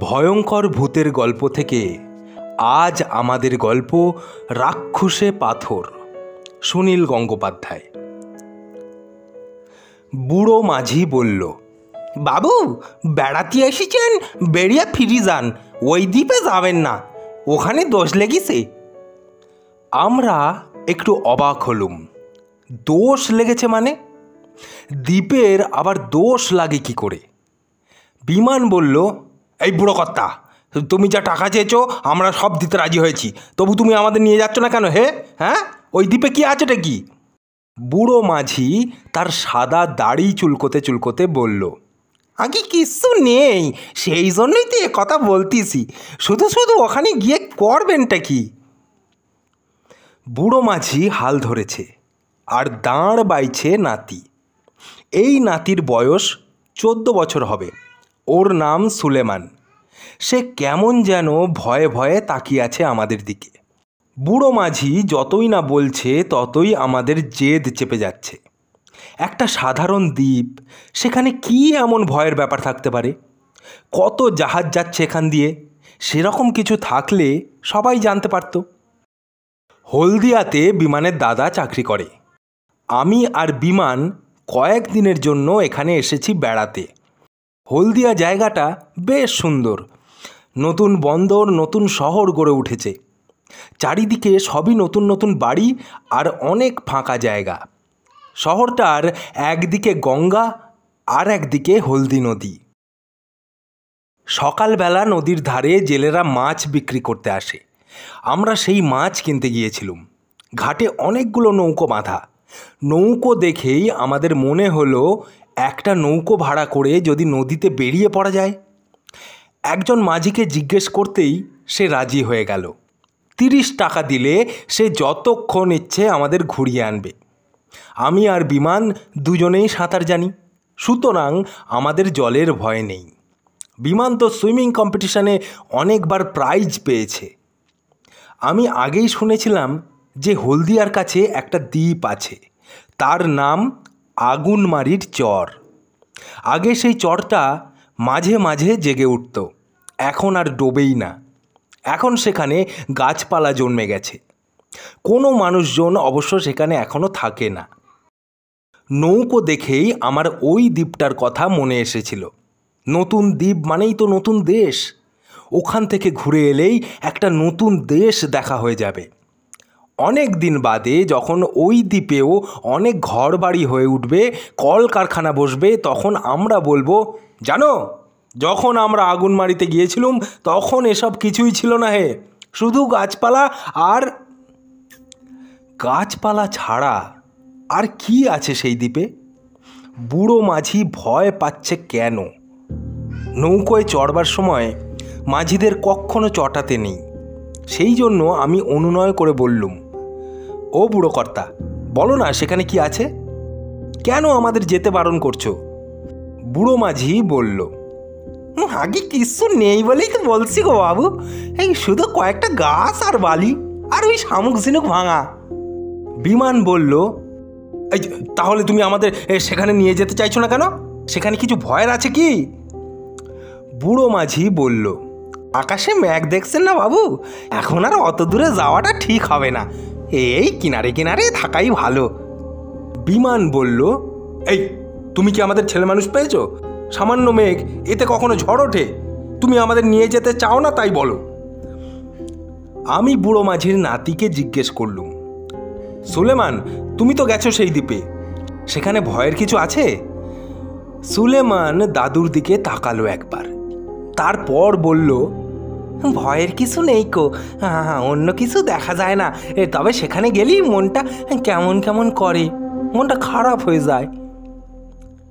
ভয়ঙ্কর ভূতের গল্প থেকে আজ আমাদের গল্প রাক্ষসে পাথর। সুনীল গঙ্গোপাধ্যায়। বুড়ো মাঝি বলল, বাবু, বেড়াতে এসেছেন বেরিয়ে ফিরি যান, ওই দ্বীপে যাবেন না, ওখানে দোষ লেগেছে। আমরা একটু অবাক হলুম। দোষ লেগেছে মানে? দ্বীপের আবার দোষ লাগে কি করে? বিমান বলল এই বুড়ো কর্তা, তুমি যা টাকা চেয়েছো, আমরা সব দিতে রাজি হয়েছি। তবু তুমি আমাদের নিয়ে যাচ্ছ না কেন, হে? হ্যাঁ? ওই দ্বীপে কি আছেটা কি বুড়ো মাঝি তার সাদা দাড়ি চুলকোতে চুলকোতে বলল, আগে কিছু নেই, সেই জন্যই তো কথা বলতেছি। শুধু শুধু ওখানে গিয়ে করবেনটা কি? বুড়ো মাঝি হাল ধরেছে আর দাঁড় বাইছে নাতি। এই নাতির বয়স চোদ্দ বছর হবে। ওর নাম সুলেমান। সে কেমন যেন ভয়ে ভয়ে তাকিয়ে আছে আমাদের দিকে। বুড়ো মাঝি যতই না বলছে, ততই আমাদের জেদ চেপে যাচ্ছে। একটা সাধারণ দ্বীপ, সেখানে কি এমন ভয়ের ব্যাপার থাকতে পারে? কত জাহাজ যাচ্ছে এখান দিয়ে? সেরকম কিছু থাকলে সবাই জানতে পারত। হলদিয়াতে বিমানের দাদা চাকরি করে। আমি আর বিমান কয়েক দিনের জন্য এখানে এসেছি বেড়াতে। হলদিয়া জায়গাটা বেশ সুন্দর। নতুন বন্দর, নতুন শহর গড়ে উঠেছে। চারিদিকে সবই নতুন নতুন বাড়ি আর অনেক ফাঁকা জায়গা। শহরটার একদিকে গঙ্গা আর একদিকে হলদি নদী। সকালবেলা নদীর ধারে জেলেরা মাছ বিক্রি করতে আসে। আমরা সেই মাছ কিনতে গিয়েছিলাম। ঘাটে অনেকগুলো নৌকো বাঁধা। নৌকো দেখেই আমাদের মনে হলো একটা নৌকো ভাড়া করে যদি নদীতে বেরিয়ে পড়া যায়? একজন মাঝিকে জিজ্ঞেস করতেই সে রাজি হয়ে গেল। তিরিশ টাকা দিলে সে যতক্ষণ ইচ্ছে আমাদের ঘুরিয়ে আনবে। আমি আর বিমান দুজনেই সাঁতার জানি। সুতরাং আমাদের জলের ভয় নেই। বিমান তো সুইমিং কম্পিটিশানে অনেকবার প্রাইজ পেয়েছে। আমি আগেই শুনেছিলাম যে হলদিয়ার কাছে একটা দ্বীপ আছে। তার নাম আগুনমারির চর। আগে সেই চরটা মাঝে মাঝে জেগে উঠত, এখন আর ডোবেই না। এখন সেখানে গাছপালা জন্মে গেছে। কোনো মানুষজন অবশ্য সেখানে এখনও থাকে না। নৌকো দেখেই আমার ওই দ্বীপটার কথা মনে এসেছিল। নতুন দ্বীপ মানেই তো নতুন দেশ। ওখান থেকে ঘুরে এলেই একটা নতুন দেশ দেখা হয়ে যাবে। অনেক দিন বাদে যখন ওই দ্বীপেও অনেক ঘর বাড়ি হয়ে উঠবে, কলকারখানা বসবে, তখন আমরা বলব, জানো, যখন আমরা আগুন মারিতে গিয়েছিলুম, তখন এসব কিছুই ছিল না হে। শুধু গাছপালা আর গাছপালা ছাড়া আর কি আছে সেই দ্বীপে? বুড়ো মাঝি ভয় পাচ্ছে কেন? নৌকোয় চড়বার সময় মাঝিদের কখনো চটাতে নেই। সেই জন্য আমি অনুনয় করে বললুম ও বুড়ো কর্তা, বলো না সেখানে কি আছে? কেন আমাদের যেতে বারণ করছ? বুড়ো মাঝি বলল, আগে কিছু নেই বলেই তো বলছি গো বাবু, এই শুধু কয়েকটা গাছ আর বালি, আর ওই শামুক ঝিনুক ভাঙা। বিমান বলল, এই তাহলে তুমি আমাদের সেখানে নিয়ে যেতে চাইছো না কেন? সেখানে কিছু ভয়ের আছে কি? বুড়ো মাঝি বলল, আকাশে ম্যাঘ দেখছেন না বাবু? এখন আর অত দূরে যাওয়াটা ঠিক হবে না। এই কিনারে কিনারে থাকাই ভালো। বিমান বলল, এই, তুমি কি আমাদের ছেলে মানুষ পেয়েছ? সামান্য মেঘ, এতে কখনো ঝড় ওঠে? তুমি আমাদের নিয়ে যেতে চাও না তাই বলো। আমি বুড়ো মাঝির নাতিকে জিজ্ঞেস করলুম, সুলেমান, তুমি তো গেছো সেই দ্বীপে, সেখানে ভয়ের কিছু আছে? সুলেমান দাদুর দিকে তাকালো একবার, তারপর বলল ভয়ের কিছু নেই কো। অন্য কিছু দেখা যায় না। তবে সেখানে গেলেই মনটা কেমন কেমন করে। মনটা খারাপ হয়ে যায়।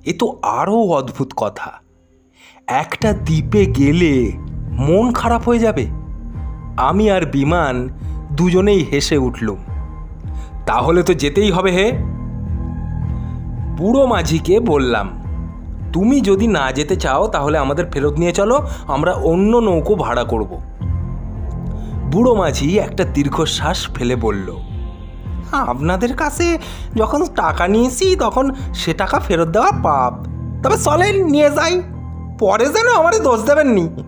এ তো আরও অদ্ভুত কথা। একটা দ্বীপে গেলে মন খারাপ হয়ে যাবে। আমি আর বিমান দুজনেই হেসে উঠলুম। তাহলে তো যেতেই হবে হে। বুড়ো মাঝিকে বললাম তুমি যদি না যেতে চাও, তাহলে আমাদের ফেরত নিয়ে চলো। আমরা অন্য নৌকো ভাড়া করব। বুড়ো মাঝি একটা দীর্ঘশ্বাস ফেলে বলল, আপনাদের কাছে যখন টাকা নিয়েছি, তখন সে টাকা ফেরত দেওয়া পাপ। তবে চলেন, নিয়ে যাই। পরে যেন আমারে দোষ দেবেন দেবেননি।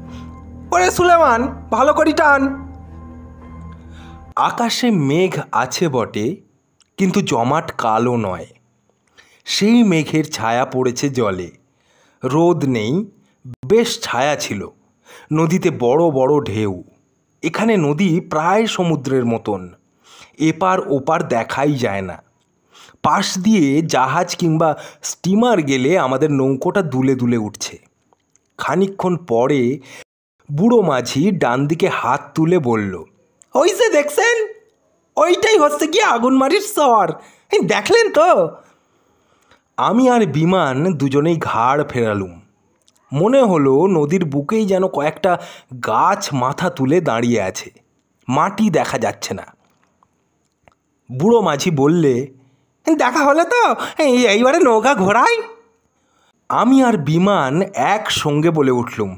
ওরে সুলেমান, ভালো করি টান। আকাশে মেঘ আছে বটে, কিন্তু জমাট কালো নয়। সেই মেঘের ছায়া পড়েছে জলে। রোদ নেই, বেশ ছায়া ছিল। নদীতে বড় বড় ঢেউ। এখানে নদী প্রায় সমুদ্রের মতন। এপার ওপার দেখাই যায় না। পাশ দিয়ে জাহাজ কিংবা স্টিমার গেলে আমাদের নৌকোটা দুলে দুলে উঠছে। খানিকক্ষণ পরে বুড়ো মাঝি ডান দিকে হাত তুলে বলল, ওই যে দেখছেন? ওইটাই হচ্ছে কি আগুনমারির এই দেখলেন তো? আমি আর বিমান দুজনেই ঘাড় ফেরালুম। মনে হলো নদীর বুকেই যেন কয়েকটা গাছ মাথা তুলে দাঁড়িয়ে আছে। মাটি দেখা যাচ্ছে না। বুড়ো মাঝি বললে, দেখা হলে তো, এই এইবারে নৌকা ঘোরাই আমি আর বিমান একসঙ্গে বলে উঠলুম,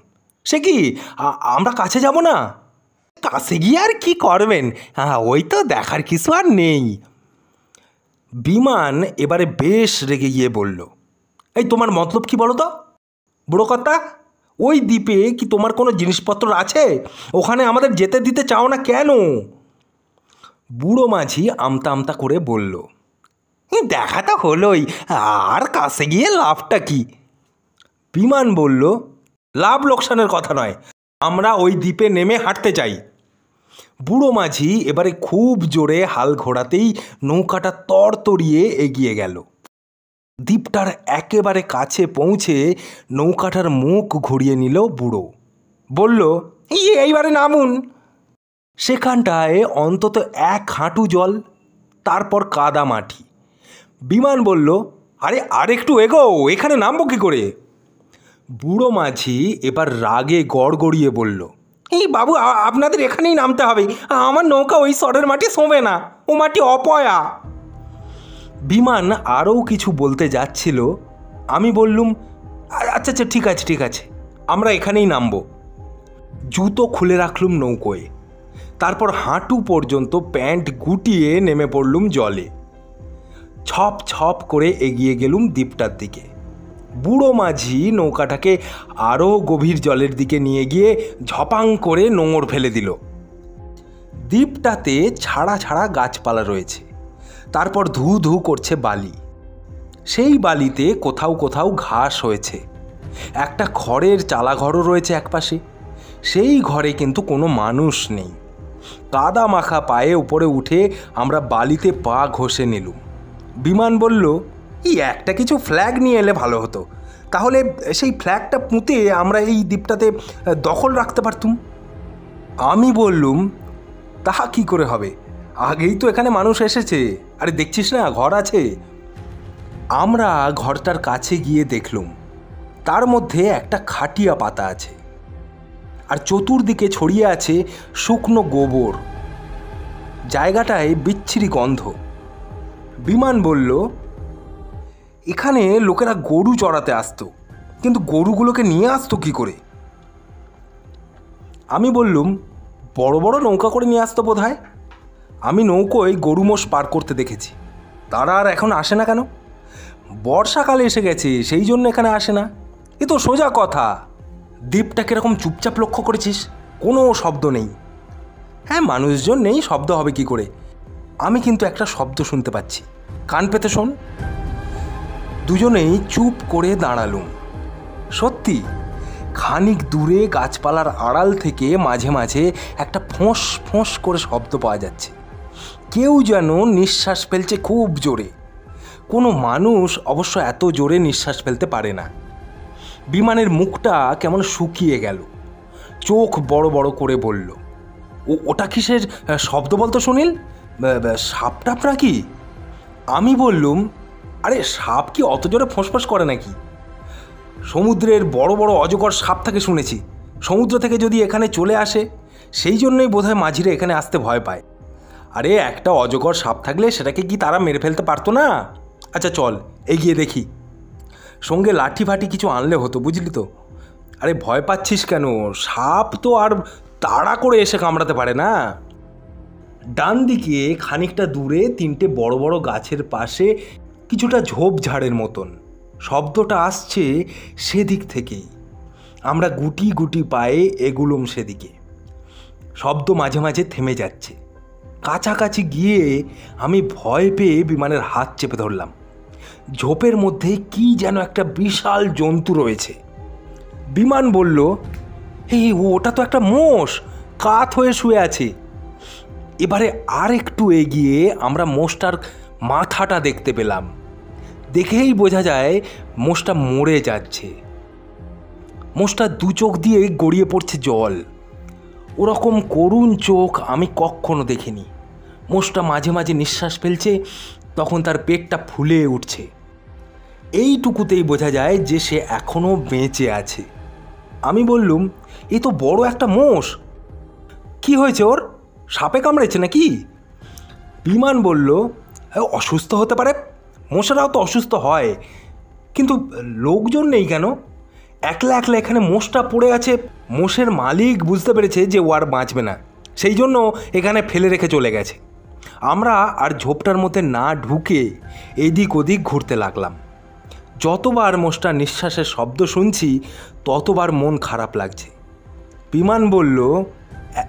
সে কি আমরা কাছে যাব না? কাছে গিয়ে আর কি করবেন? হ্যাঁ ওই তো দেখার কিছু আর নেই। বিমান এবারে বেশ রেগে গিয়ে বলল, এই তোমার মতলব কি বলো তো? বুড়ো কথা, ওই দ্বীপে কি তোমার কোনো জিনিসপত্র আছে? ওখানে আমাদের যেতে দিতে চাও না কেন? বুড়ো মাঝি আমতা আমতা করে বলল দেখা তো হলোই, আর কাছে গিয়ে লাভটা কি? বিমান বলল, লাভ লোকসানের কথা নয়, আমরা ওই দ্বীপে নেমে হাঁটতে চাই। বুড়ো মাঝি এবারে খুব জোরে হাল ঘোরাতেই নৌকাটা তরতরিয়ে এগিয়ে গেল। দ্বীপটার একেবারে কাছে পৌঁছে নৌকাটার মুখ ঘুরিয়ে নিল বুড়ো। বলল ইয়ে এইবারে নামুন। সেখানটায় অন্তত এক হাঁটু জল, তারপর কাদা মাটি। বিমান বলল, আরে আরেকটু এগো, এখানে নামবো কী করে? বুড়ো মাঝি এবার রাগে গড়গড়িয়ে বলল এই বাবু আপনাদের এখানেই নামতে হবে। আমার নৌকা ওই সরের মাটি শোবে না। ও মাটি অপয়া। বিমান আরও কিছু বলতে যাচ্ছিল। আমি বললুম, "আ- আচ্ছা আচ্ছা ঠিক আছে ঠিক আছে। আমরা এখানেই নামবো। জুতো খুলে রাখলুম নৌকোয়। তারপর হাঁটু পর্যন্ত প্যান্ট গুটিয়ে নেমে পড়লুম জলে। ছপ ছপ করে এগিয়ে গেলুম দ্বীপটার দিকে। বুড়ো মাঝি নৌকাটাকে আরও গভীর জলের দিকে নিয়ে গিয়ে ঝপাং করে নোঙর ফেলে দিল। দ্বীপটাতে ছাড়া ছাড়া গাছপালা রয়েছে। তারপর ধু ধু করছে বালি। সেই বালিতে কোথাও কোথাও ঘাস হয়েছে। একটা খড়ের চালাঘরও রয়েছে একপাশে। সেই ঘরে কিন্তু কোনো মানুষ নেই। কাদা মাখা পায়ে উপরে উঠে আমরা বালিতে পা ঘষে নিলুম। বিমান বলল এই একটা কিছু ফ্ল্যাগ নিয়ে এলে ভালো হতো। তাহলে সেই ফ্ল্যাগটা পুঁতে আমরা এই দ্বীপটাতে দখল রাখতে পারতুম? আমি বললুম তাহা কি করে হবে? আগেই তো এখানে মানুষ এসেছে। আরে দেখছিস না, ঘর আছে? আমরা ঘরটার কাছে গিয়ে দেখলুম, তার মধ্যে একটা খাটিয়া পাতা আছে। আর চতুর্দিকে ছড়িয়ে আছে শুকনো গোবর। জায়গাটায় বিচ্ছিরি গন্ধ। বিমান বলল এখানে লোকেরা গরু চড়াতে আসতো, কিন্তু গরুগুলোকে নিয়ে আসতো কি করে? আমি বললুম, বড় বড় নৌকা করে নিয়ে আসতো বোধ হয় আমি নৌকোয় গরু মোষ পার করতে দেখেছি। তারা আর এখন আসে না কেন? বর্ষাকালে এসে গেছে, সেই জন্য এখানে আসে না। এ তো সোজা কথা। দ্বীপটা কীরকম চুপচাপ লক্ষ্য করেছিস? কোনো শব্দ নেই। হ্যাঁ মানুষজন নেই, শব্দ হবে কি করে? আমি কিন্তু একটা শব্দ শুনতে পাচ্ছি। কান পেতে শোন। দুজনেই চুপ করে দাঁড়ালুম। সত্যি খানিক দূরে গাছপালার আড়াল থেকে মাঝে মাঝে একটা ফোঁস ফোঁস করে শব্দ পাওয়া যাচ্ছে। কেউ যেন নিঃশ্বাস ফেলছে খুব জোরে। কোনো মানুষ অবশ্য এত জোরে নিঃশ্বাস ফেলতে পারে না। বিমানের মুখটা কেমন শুকিয়ে গেল। চোখ বড় বড় করে বলল ও ওটা কিসের শব্দ বলতো সুনীল? বা- বা, সাপ টাপ নাকি আমি বললুম আরে সাপ কি অত জোরে ফোঁসফোঁস করে নাকি? সমুদ্রের বড় বড় অজগর সাপ থাকে শুনেছি। সমুদ্র থেকে যদি এখানে চলে আসে, সেই জন্যই বোধহয় মাঝিরা এখানে আসতে ভয় পায়। আরে একটা অজগর সাপ থাকলে সেটাকে কি তারা মেরে ফেলতে পারতো না? আচ্ছা চল, এগিয়ে দেখি। সঙ্গে লাঠি ফাটি কিছু আনলে হতো, বুঝলি তো? আরে ভয় পাচ্ছিস কেন? সাপ তো আর তাড়া করে এসে কামড়াতে পারে না। ডান দিকে খানিকটা দূরে তিনটে বড় বড় গাছের পাশে কিছুটা ঝোপঝাড়ের মতন। শব্দটা আসছে সেদিক থেকেই। আমরা গুটি গুটি পায়ে এগুলুম সেদিকে। শব্দ মাঝে মাঝে থেমে যাচ্ছে। কাছাকাছি গিয়ে আমি ভয় পেয়ে বিমানের হাত চেপে ধরলাম। ঝোপের মধ্যে কি যেন একটা বিশাল জন্তু রয়েছে। বিমান বলল এই ওটা তো একটা মোষ! কাত হয়ে শুয়ে আছে। এবারে আর একটু এগিয়ে আমরা মোষটার মাথাটা দেখতে পেলাম। দেখেই বোঝা যায় মোষটা মরে যাচ্ছে। মোষটা দু চোখ দিয়ে গড়িয়ে পড়ছে জল। ওরকম করুণ চোখ আমি কখনো দেখিনি। মোষটা মাঝে মাঝে নিঃশ্বাস ফেলছে তখন তার পেটটা ফুলে উঠছে। এইটুকুতেই বোঝা যায় যে সে এখনও বেঁচে আছে। আমি বললুম এ তো বড় একটা মোষ। কি হয়েছে ওর? সাপে কামড়েছে নাকি? বিমান বলল "এ, অসুস্থ হতে পারে। মশারাও তো অসুস্থ হয়। কিন্তু লোকজন নেই কেন? একলা একলা এখানে মোষটা পড়ে আছে। মোষের মালিক বুঝতে পেরেছে যে ও আর বাঁচবে না। সেই জন্য এখানে ফেলে রেখে চলে গেছে। আমরা আর ঝোপটার মধ্যে না ঢুকে এদিক ওদিক ঘুরতে লাগলাম। যতবার মোষটার নিঃশ্বাসের শব্দ শুনছি, ততবার মন খারাপ লাগছে। বিমান বলল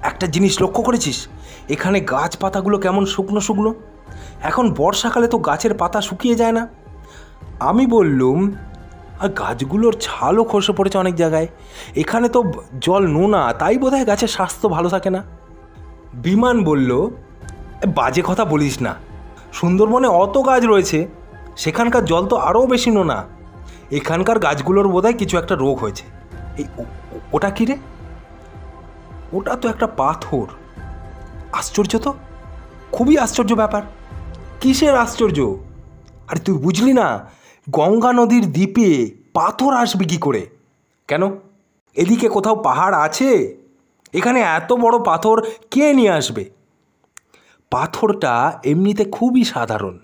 একটা জিনিস লক্ষ্য করেছিস? এখানে গাছপাতাগুলো কেমন শুকনো শুকনো? এখন বর্ষাকালে তো গাছের পাতা শুকিয়ে যায় না। আমি বললুম, আর গাছগুলোর ছালও খসে পড়েছে অনেক জায়গায়। এখানে তো জল নোনা, তাই বোধহয় গাছের স্বাস্থ্য ভালো থাকে না। বিমান বলল বাজে কথা বলিস না। সুন্দরবনে অত গাছ রয়েছে, সেখানকার জল তো আরও বেশি নোনা। এখানকার গাছগুলোর বোধহয় কিছু একটা রোগ হয়েছে। এই ওটা কি রে? ওটা তো একটা পাথর। আশ্চর্য তো? খুবই আশ্চর্য ব্যাপার। কিসের আশ্চর্য? আরে তুই বুঝলি না, গঙ্গা নদীর দ্বীপে পাথর আসবে কি করে? কেন? এদিকে কোথাও পাহাড় আছে? এখানে এত বড় পাথর কে নিয়ে আসবে? পাথরটা এমনিতে খুবই সাধারণ,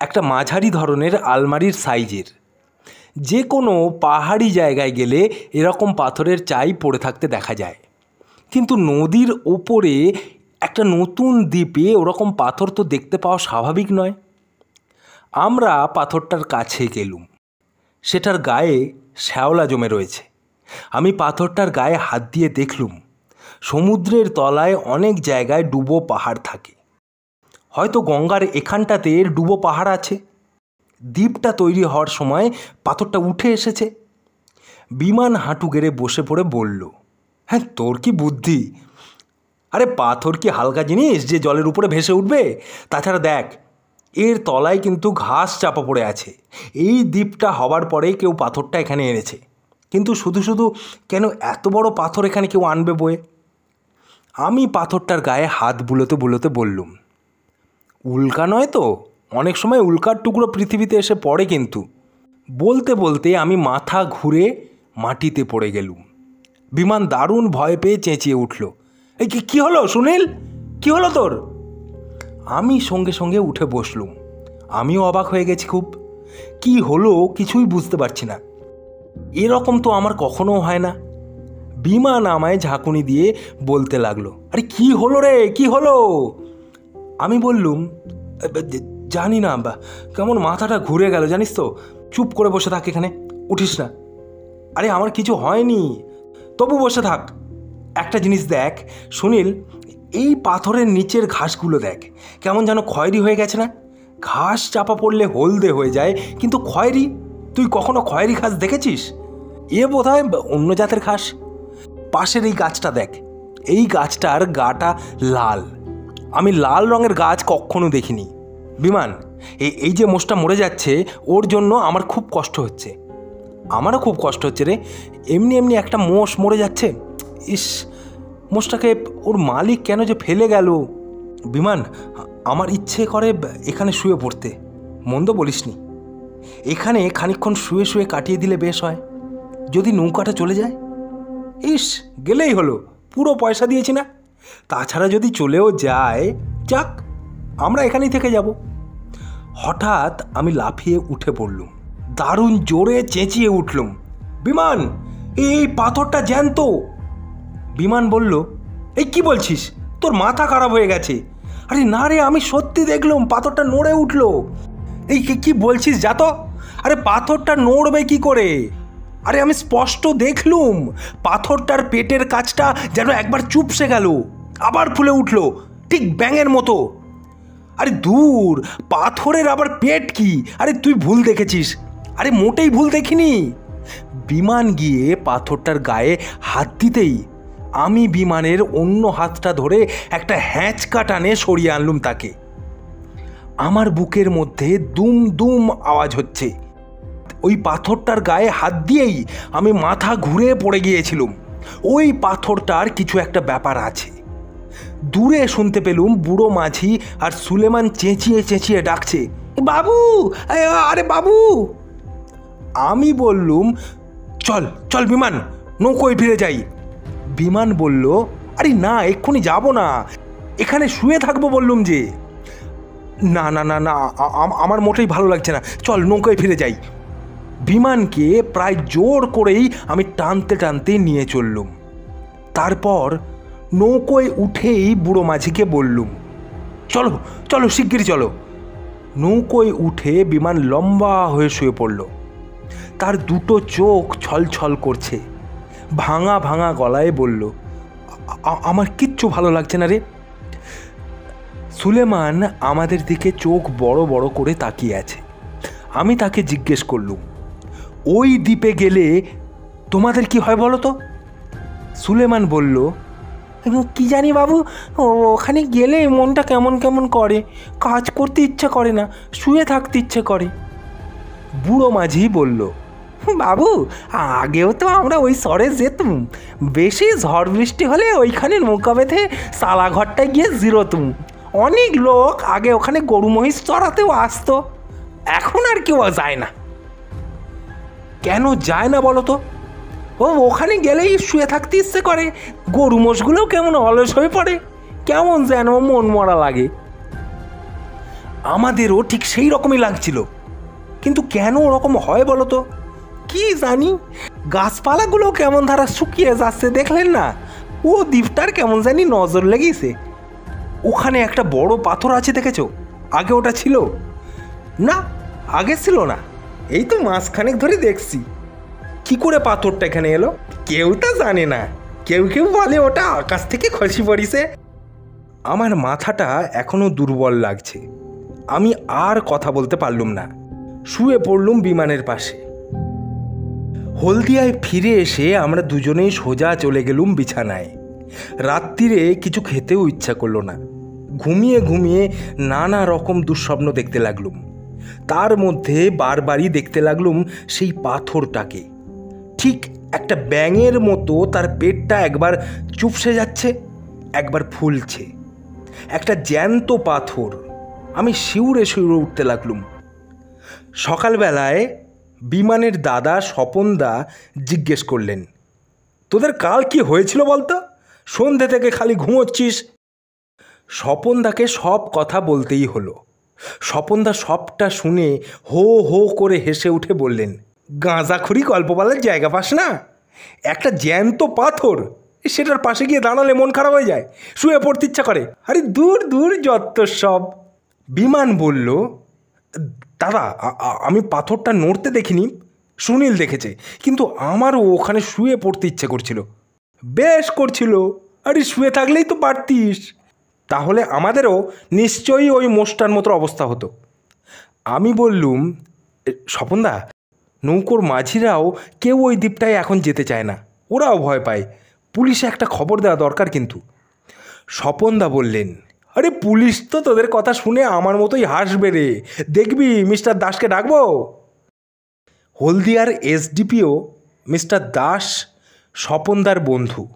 একটা মাঝারি ধরনের আলমারির সাইজের। যে কোনো পাহাড়ি জায়গায় গেলে এরকম পাথরের চাই পড়ে থাকতে দেখা যায়। কিন্তু নদীর ওপরে একটা নতুন দ্বীপে ওরকম পাথর তো দেখতে পাওয়া স্বাভাবিক নয়। আমরা পাথরটার কাছে গেলুম। সেটার গায়ে শ্যাওলা জমে রয়েছে। আমি পাথরটার গায়ে হাত দিয়ে দেখলুম, সমুদ্রের তলায় অনেক জায়গায় ডুবো পাহাড় থাকে। হয়তো গঙ্গার এখানটাতে ডুবো পাহাড় আছে। দ্বীপটা তৈরি হওয়ার সময় পাথরটা উঠে এসেছে। বিমান হাঁটু গেড়ে বসে পড়ে বলল হ্যাঁ তোর কি বুদ্ধি? আরে পাথর কি হালকা জিনিস যে জলের উপরে ভেসে উঠবে? তাছাড়া দেখ, এর তলায় কিন্তু ঘাস চাপা পড়ে আছে। এই দ্বীপটা হবার পরে কেউ পাথরটা এখানে এনেছে। কিন্তু শুধু শুধু কেন এত বড় পাথর এখানে কেউ আনবে বয়ে? আমি পাথরটার গায়ে হাত বুলোতে বুলোতে বললুম, উল্কা নয় তো? অনেক সময় উল্কার টুকরো পৃথিবীতে এসে পড়ে কিন্তু। বলতে বলতে আমি মাথা ঘুরে মাটিতে পড়ে গেলুম। বিমান দারুণ ভয় পেয়ে চেঁচিয়ে উঠল। এই কি, কী হলো, সুনীল? কি হলো তোর? আমি সঙ্গে সঙ্গে উঠে বসলুম। আমিও অবাক হয়ে গেছি খুব। কি হলো কিছুই বুঝতে পারছি না। এরকম তো আমার কখনো হয় না। বিমান আমায় ঝাঁকুনি দিয়ে বলতে লাগল, আরে কি হলো রে, কি হলো? আমি বললুম জানি না, বা, কেমন মাথাটা ঘুরে গেল, জানিস তো? চুপ করে বসে থাক এখানে, উঠিস না। আরে, আমার কিছু হয়নি। তবু বসে থাক। একটা জিনিস দেখ, সুনীল, এই পাথরের নিচের ঘাসগুলো দেখ, কেমন যেন খয়েরি হয়ে গেছে না? ঘাস চাপা পড়লে হলদে হয়ে যায়, কিন্তু খয়েরি, তুই কখনো খয়েরি ঘাস দেখেছিস? এ বোধ হয় অন্য জাতের ঘাস। পাশের এই গাছটা দেখ, এই গাছটার গাটা লাল। আমি লাল রঙের গাছ কখনো দেখিনি। বিমান এই এই যে মোষটা মরে যাচ্ছে, ওর জন্য আমার খুব কষ্ট হচ্ছে। আমারও খুব কষ্ট হচ্ছে রে। এমনি এমনি একটা মোষ মরে যাচ্ছে। ইস মোষটাকে ওর মালিক কেন যে ফেলে গেল? বিমান, আমার ইচ্ছে করে এখানে শুয়ে পড়তে। মন্দ বলিসনি। এখানে খানিকক্ষণ শুয়ে শুয়ে কাটিয়ে দিলে বেশ হয়। যদি নৌকাটা চলে যায়? ইস, গেলেই হলো। পুরো পয়সা দিয়েছি না। তাছাড়া যদি চলেও যায়, যাক, আমরা এখানেই থেকে যাব। হঠাৎ আমি লাফিয়ে উঠে পড়লুম। দারুণ জোরে চেঁচিয়ে উঠলুম। বিমান, এই পাথরটা জ্যান্ত। বিমান বলল, এই কি বলছিস? তোর মাথা খারাপ হয়ে গেছে। আরে না রে, আমি সত্যি দেখলুম, পাথরটা নড়ে উঠল। এই কি- বলছিস যা তো আরে পাথরটা নড়বে কি করে? আরে আমি স্পষ্ট দেখলুম, পাথরটার পেটের কাজটা যেন একবার চুপসে গেল, আবার ফুলে উঠল, ঠিক ব্যাঙের মতো। আরে দূর, পাথরের আবার পেট কি? আরে তুই ভুল দেখেছিস। আরে মোটেই ভুল দেখিনি। বিমান গিয়ে পাথরটার গায়ে হাত দিতেই আমি বিমানের অন্য হাতটা ধরে একটা হ্যাঁচকা টানে সরিয়ে আনলুম তাকে। আমার বুকের মধ্যে দুম দুম আওয়াজ হচ্ছে। ওই পাথরটার গায়ে হাত দিয়েই আমি মাথা ঘুরে পড়ে গিয়েছিলুম। ওই পাথরটার কিছু একটা ব্যাপার আছে। দূরে শুনতে পেলুম বুড়ো মাঝি আর সুলেমান চেঁচিয়ে চেঁচিয়ে ডাকছে, বাবু আরে বাবু! আমি বললুম, চল চল বিমান, নৌকোয় ফিরে যাই। বিমান বলল, আরে না, এক্ষুনি যাব না। এখানে শুয়ে থাকব বললুম যে। না না না না আমার মোটেই ভালো লাগছে না। চল, নৌকায় ফিরে যাই। বিমানকে প্রায় জোর করেই আমি টানতে টানতে নিয়ে চললুম। তারপর নৌকোয় উঠেই বুড়ো মাঝিকে বললুম, চলো চলো শিগগির চলো। নৌকোয় উঠে বিমান লম্বা হয়ে শুয়ে পড়ল। তার দুটো চোখ ছলছল করছে। ভাঙা ভাঙা গলায় বলল, "আ- আ- আমার কিচ্ছু ভালো লাগছে না রে। সুলেমান আমাদের দিকে চোখ বড় বড় করে তাকিয়ে আছে। আমি তাকে জিজ্ঞেস করলুম, ওই দ্বীপে গেলে তোমাদের কি হয় বলো তো? সুলেমান বলল কি জানি বাবু ওখানে গেলে মনটা কেমন কেমন করে, কাজ করতে ইচ্ছে করে না, শুয়ে থাকতে ইচ্ছে করে। বুড়ো মাঝি বলল বাবু, আগেও তো আমরা ওই সরে যেতুম। বেশি ঝড় বৃষ্টি হলে ওইখানে নৌকা বেঁধে সালা ঘরটায় গিয়ে জিরোতুম। অনেক লোক আগে ওখানে গরু মহিষ চড়াতেও আসতো। এখন আর কেউ যায় না। কেন যায় না বলো তো? ও, ওখানে গেলেই শুয়ে থাকতে ইচ্ছে করে। গরু মোষগুলোও কেমন অলস হয়ে পড়ে। কেমন যেন মন মরা লাগে। আমাদেরও ঠিক সেই রকমই লাগছিল। কিন্তু কেন ওরকম হয় বলো তো? কি জানি? গাছপালাগুলো কেমন ধারা শুকিয়ে যাচ্ছে দেখলেন না? ও দ্বীপটার কেমন জানি নজর লেগেছে। ওখানে একটা বড় পাথর আছে দেখেছ? আগে ওটা ছিল। না, আগে ছিল না। এই তো মাসখানেক ধরে দেখছি। কি করে পাথরটা এখানে এলো? কেউ তা জানে না। কেউ কেউ বলে ওটা আকাশ থেকে খসি পড়িছে। আমার মাথাটা এখনও দুর্বল লাগছে। আমি আর কথা বলতে পারলুম না। শুয়ে পড়লুম বিমানের পাশে। হলদিয়ায় ফিরে এসে আমরা দুজনেই সোজা চলে গেলুম বিছানায়। রাত্রিরে কিছু খেতেও ইচ্ছা করল না। ঘুমিয়ে ঘুমিয়ে নানা রকম দুঃস্বপ্ন দেখতে লাগলুম। তার মধ্যে বারবারই দেখতে লাগলুম সেই পাথরটাকে। ঠিক একটা ব্যাঙের মতো তার পেটটা একবার চুপসে যাচ্ছে, একবার ফুলছে। একটা জ্যান্ত পাথর। আমি শিউরে শিউরে উঠতে লাগলুম। সকালবেলায় বিমানের দাদা স্বপনদা জিজ্ঞেস করলেন, তোদের কাল কি হয়েছিল বলতো? সন্ধে থেকে খালি ঘুমোচ্ছিস? স্বপনদাকে সব কথা বলতেই হলো। স্বপনদা সবটা শুনে হো হো করে হেসে উঠে বললেন, গাঁজাখুরি গল্প বলার জায়গা পাস না? একটা জ্যান্ত পাথর সেটার পাশে গিয়ে দাঁড়ালে মন খারাপ হয়ে যায়, শুয়ে পড়তে ইচ্ছা করে। আরে দূর দূর যত সব। বিমান বলল দাদা আমি পাথরটা নড়তে দেখিনি, সুনীল দেখেছে, কিন্তু আমারও ওখানে শুয়ে পড়তে ইচ্ছে করছিল। বেশ করছিল, আরে শুয়ে থাকলেই তো পারতিস। তাহলে আমাদেরও নিশ্চয়ই ওই মোষটার মতো অবস্থা হতো। আমি বললুম স্বপনদা, নৌকোর মাঝিরাও কেউ ওই দ্বীপটায় এখন যেতে চায় না। ওরাও ভয় পায়। পুলিশে একটা খবর দেওয়া দরকার কিন্তু। স্বপনদা বললেন আরে পুলিশ তো তোদের কথা শুনে আমার মতোই হাসবে রে। দেখবি মিস্টার দাসকে ডাকবো? হলদিয়ার এসডিপিও মিস্টার দাস স্বপনদার বন্ধু।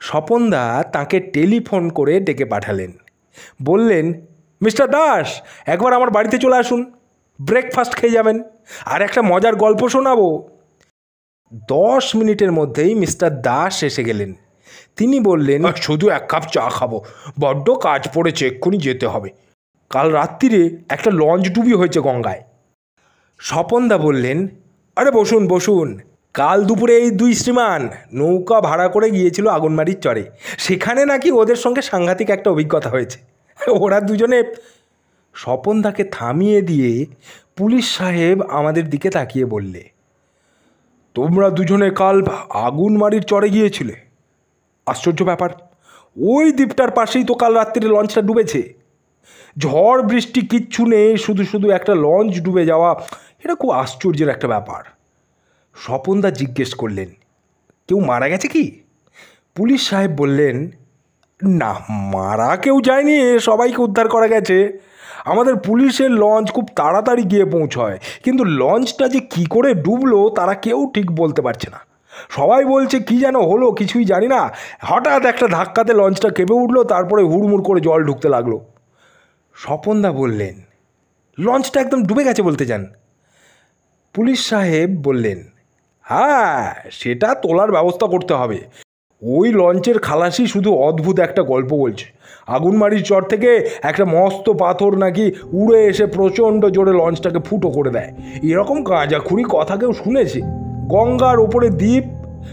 স্বপনদা তাকে টেলিফোন করে ডেকে পাঠালেন। বললেন, মিস্টার দাস, একবার আমার বাড়িতে চলে আসুন। ব্রেকফাস্ট খেয়ে যাবেন। আর একটা মজার গল্প শোনাবো। দশ মিনিটের মধ্যেই মিস্টার দাস এসে গেলেন। তিনি বললেন শুধু এক কাপ চা খাব। বড্ড কাজ পড়েছে, এক্ষুনি যেতে হবে। কাল রাত্রিরে একটা লঞ্চ ডুবি হয়েছে গঙ্গায়। স্বপনদা বললেন, আরে বসুন বসুন। কাল দুপুরে এই দুই শ্রীমান নৌকা ভাড়া করে গিয়েছিল আগুনবাড়ির চরে। সেখানে নাকি ওদের সঙ্গে সাংঘাতিক একটা অভিজ্ঞতা হয়েছে। ওরা দুজনে স্বপনদাকে থামিয়ে দিয়ে পুলিশ সাহেব আমাদের দিকে তাকিয়ে বললে, তোমরা দুজনে কাল আগুনমারির চরে গিয়েছিলে? আশ্চর্য ব্যাপার, ওই দ্বীপটার পাশেই তো কাল রাত্রিরে লঞ্চটা ডুবেছে। ঝড়, বৃষ্টি, কিচ্ছু নেই, শুধু শুধু একটা লঞ্চ ডুবে যাওয়া, এটা খুব আশ্চর্যের একটা ব্যাপার। স্বপনদা জিজ্ঞেস করলেন, কেউ মারা গেছে কি? পুলিশ সাহেব বললেন, না, মারা কেউ যায়নি, সবাইকে উদ্ধার করা গেছে। আমাদের পুলিশের লঞ্চ খুব তাড়াতাড়ি গিয়ে পৌঁছয়, কিন্তু লঞ্চটা যে কি করে ডুবলো, তারা কেউ ঠিক বলতে পারছে না। সবাই বলছে, কি যেন হলো? কিছুই জানি না। হঠাৎ একটা ধাক্কাতে লঞ্চটা কেঁপে উঠল, তারপরে হুড়মুড় করে জল ঢুকতে লাগল। স্বপনদা বললেন, লঞ্চটা একদম ডুবে গেছে বলতে চান? পুলিশ সাহেব বললেন হ্যাঁ সেটা তোলার ব্যবস্থা করতে হবে। ওই লঞ্চের খালাসি শুধু অদ্ভুত একটা গল্প বলছে। আগুনমারির চর থেকে একটা মস্ত পাথর নাকি উড়ে এসে প্রচণ্ড জোরে লঞ্চটাকে ফুটো করে দেয়। এরকম কাঁজাখুরি কথা কেউ শুনেছে? গঙ্গার ওপরে দ্বীপ,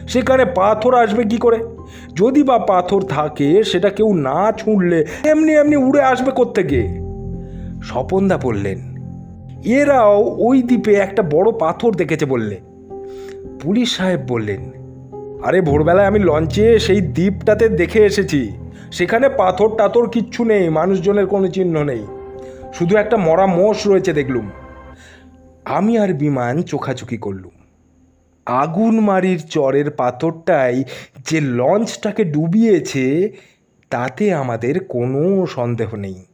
সেখানে পাথর আসবে কি করে? যদি বা পাথর থাকে, সেটা কেউ না ছুঁড়লে এমনি এমনি উড়ে আসবে কোত্থেকে? স্বপনদা বললেন, এরাও ওই দ্বীপে একটা বড় পাথর দেখেছে বললে। পুলিশ সাহেব বললেন, আরে ভোরবেলায় আমি লঞ্চে সেই দ্বীপটাতে দেখে এসেছি। সেখানে পাথর টাথর কিচ্ছু নেই, মানুষজনের কোনো চিহ্ন নেই। শুধু একটা মরা মোষ রয়েছে দেখলুম। আমি আর বিমান চোখাচুকি করলুম। আগুনমারির চরের পাথরটাই যে লঞ্চটাকে ডুবিয়েছে তাতে আমাদের কোনো সন্দেহ নেই।